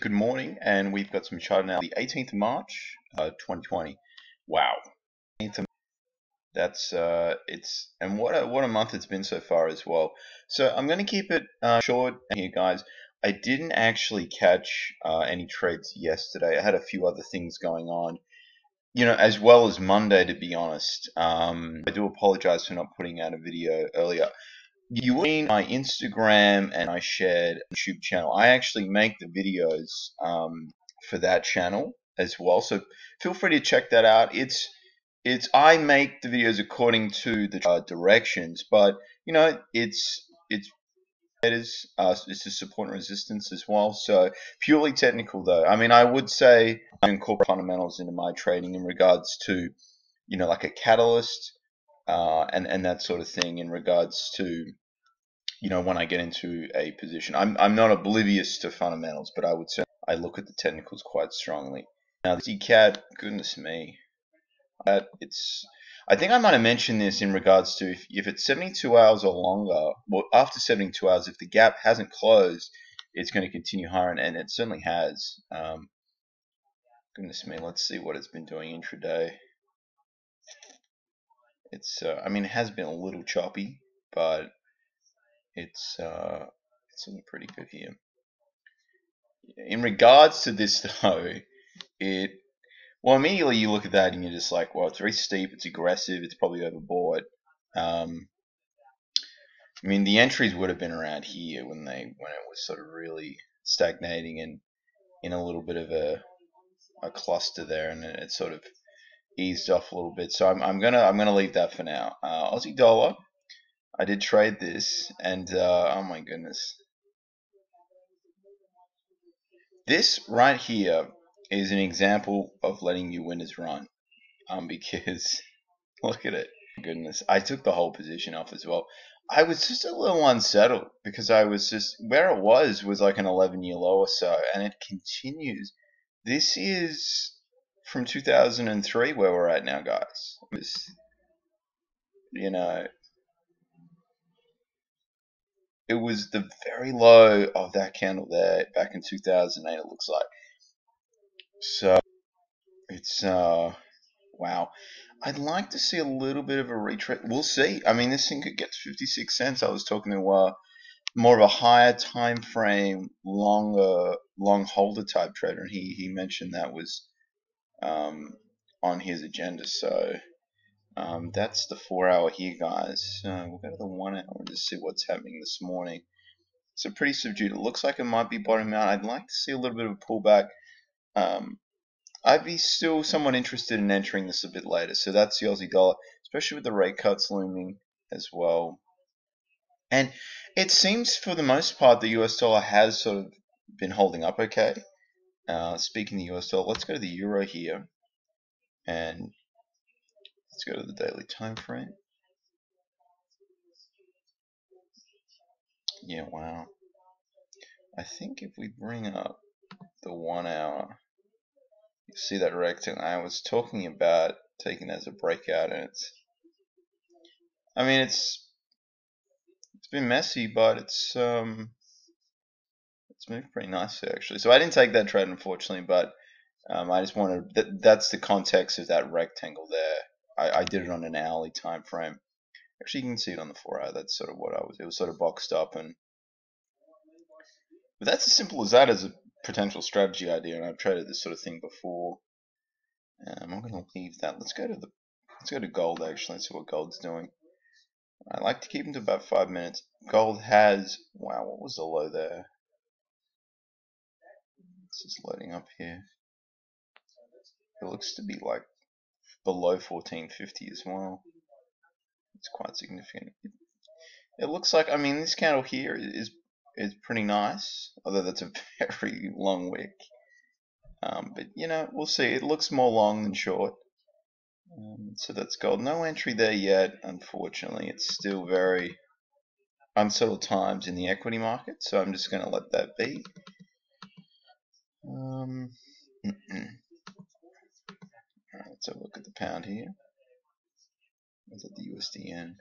Good morning, and we've got some chart now. The 18th of March, uh, 2020. Wow, 18th that's uh, it's and what a what a month it's been so far as well. So I'm going to keep it uh, short here, guys. I didn't actually catch uh, any trades yesterday. I had a few other things going on, you know, as well as Monday. To be honest, um, I do apologize for not putting out a video earlier you seen my Instagram and I shared YouTube channel. I actually make the videos um, for that channel as well. So feel free to check that out. It's it's I make the videos according to the uh, directions, but you know it's it's it is uh, it's a support and resistance as well. So purely technical though. I mean, I would say I incorporate fundamentals into my trading in regards to you know like a catalyst uh, and and that sort of thing in regards to you know when I get into a position. I'm I'm not oblivious to fundamentals, but I would say I look at the technicals quite strongly. Now the cat, goodness me, that it's. I think I might have mentioned this in regards to if, if it's 72 hours or longer. Well, after 72 hours, if the gap hasn't closed, it's going to continue higher, and, and it certainly has. Um, goodness me, let's see what it's been doing intraday. It's, uh, I mean, it has been a little choppy, but it's uh, it's looking pretty good here. In regards to this though, it well immediately you look at that and you're just like, well, it's very steep, it's aggressive, it's probably overbought. Um, I mean, the entries would have been around here when they when it was sort of really stagnating and in a little bit of a a cluster there, and it sort of eased off a little bit. So I'm, I'm gonna I'm gonna leave that for now. Uh, Aussie dollar I did trade this, and uh, oh my goodness. This right here is an example of letting your winners run. Um, because look at it. Goodness, I took the whole position off as well. I was just a little unsettled because I was just where it was was like an 11 year low or so, and it continues. This is from 2003 where we're at now, guys. You know, it was the very low of that candle there back in 2008 it looks like. So it's uh wow. I'd like to see a little bit of a retreat. We'll see. I mean this thing could get to 56 cents. I was talking to uh more of a higher time frame longer long holder type trader and he he mentioned that was um on his agenda. So um, that's the four hour here, guys. Uh, we'll go to the one hour to see what's happening this morning. So pretty subdued. It looks like it might be bottoming out. I'd like to see a little bit of a pullback. Um, I'd be still somewhat interested in entering this a bit later. So that's the Aussie dollar, especially with the rate cuts looming as well. And it seems for the most part the US dollar has sort of been holding up okay. Uh, speaking the US dollar, let's go to the euro here. And Let's go to the daily time frame. Yeah, wow. I think if we bring up the one hour, you see that rectangle. I was talking about taking as a breakout, and it's. I mean, it's it's been messy, but it's um it's moved pretty nicely actually. So I didn't take that trade unfortunately, but um, I just wanted that that's the context of that rectangle there. I, I did it on an hourly time frame. Actually, you can see it on the four hour. That's sort of what I was. It was sort of boxed up, and but that's as simple as that as a potential strategy idea. And I've traded this sort of thing before. Um, I'm going to leave that. Let's go to the let's go to gold actually. See what gold's doing. I like to keep them to about five minutes. Gold has wow. What was the low there? It's just loading up here. It looks to be like below 1450 as well. It's quite significant. It, it looks like, I mean, this candle here is is pretty nice, although that's a very long wick. Um, but you know, we'll see. It looks more long than short. Um, so that's gold. No entry there yet, unfortunately. It's still very unsettled times in the equity market, so I'm just going to let that be. Um, Let's have a look at the pound here. Is it the USD yen?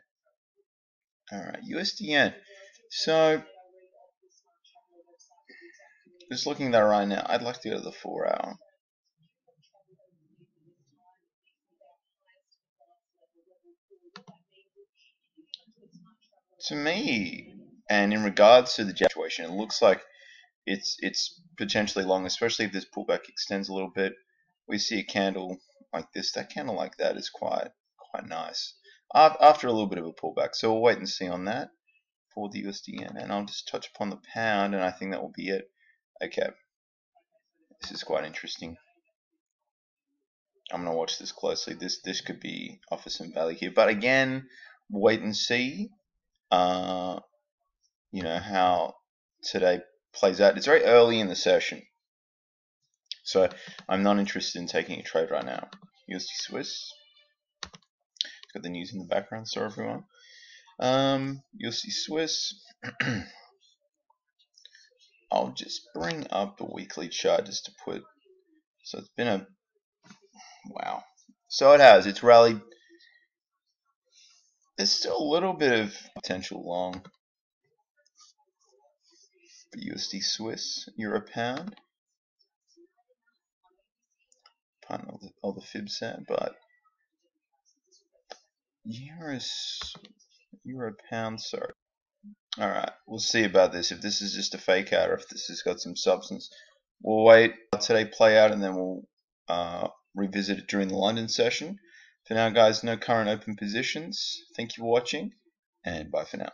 Alright, USD yen. So, just looking that right now, I'd like to go to the four hour. To me, and in regards to the situation, it looks like it's it's potentially long, especially if this pullback extends a little bit. We see a candle like this. That candle like that is quite quite nice after a little bit of a pullback. So we'll wait and see on that for the USD yen, and I'll just touch upon the pound, and I think that will be it. Okay, this is quite interesting. I'm gonna watch this closely. This this could be offer some value here, but again, wait and see. Uh, you know how today plays out. It's very early in the session, so I'm not interested in taking a trade right now. USD Swiss. Got the news in the background. Sorry, everyone. Um, USD Swiss. I'll just bring up the weekly chart just to put. So it's been a wow. So it has. It's rallied. There's still a little bit of potential long USD Swiss, Euro Pound. Pardon all the, all the fibs there, but Euros, Euro Pound, sorry. Alright, we'll see about this. If this is just a fake out or if this has got some substance. We'll wait today play out and then we'll uh, revisit it during the London session. For now, guys, no current open positions. Thank you for watching, and bye for now.